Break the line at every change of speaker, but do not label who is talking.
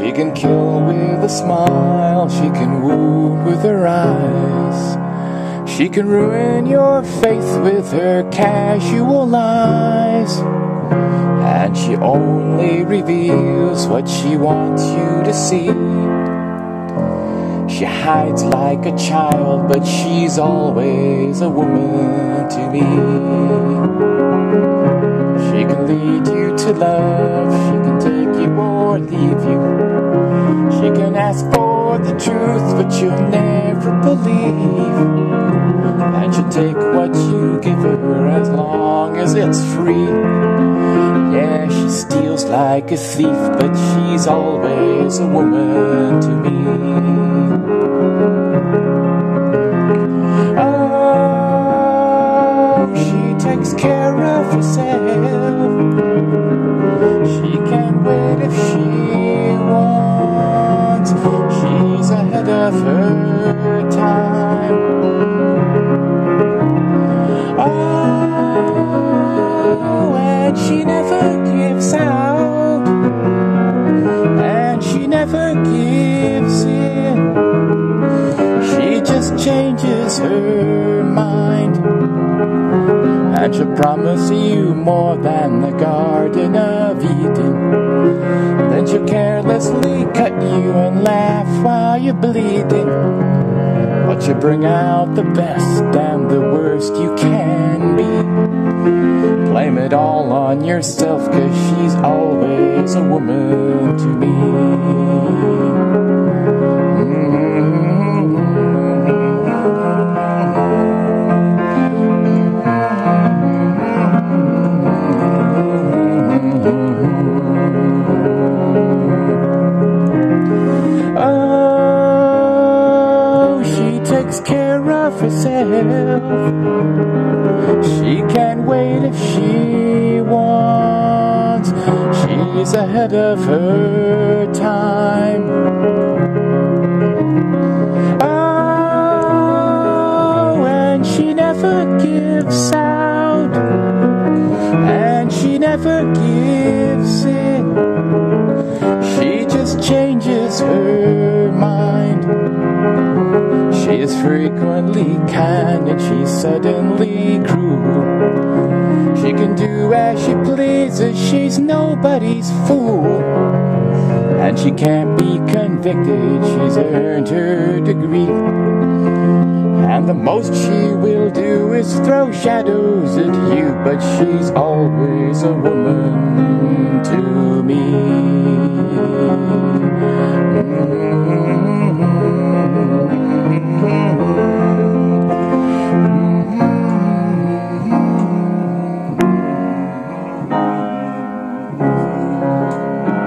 She can kill with a smile, she can wound with her eyes. She can ruin your faith with her casual lies. And she only reveals what she wants you to see. She hides like a child, but she's always a woman to me. She can lead you to love, she can take you or leave you. The truth, but you'll never believe. And she'll take what you give her as long as it's free. Yeah, she steals like a thief, but she's always a woman to me. Oh, she takes care of herself. She can wait if she wants. She's ahead of her time. Oh, and she never gives out, and she never gives in. She just changes her mind, and she'll promise you more than the Garden you're bleeding. But you bring out the best and the worst you can be. Blame it all on yourself, cause she's always a woman to me. Care of herself. She can wait if she wants. She's ahead of her time. Oh, and she never gives out. And she never gives suddenly cruel. She can do as she pleases, she's nobody's fool. And she can't be convicted, she's earned her degree. And the most she will do is throw shadows at you, but she's always a woman to me.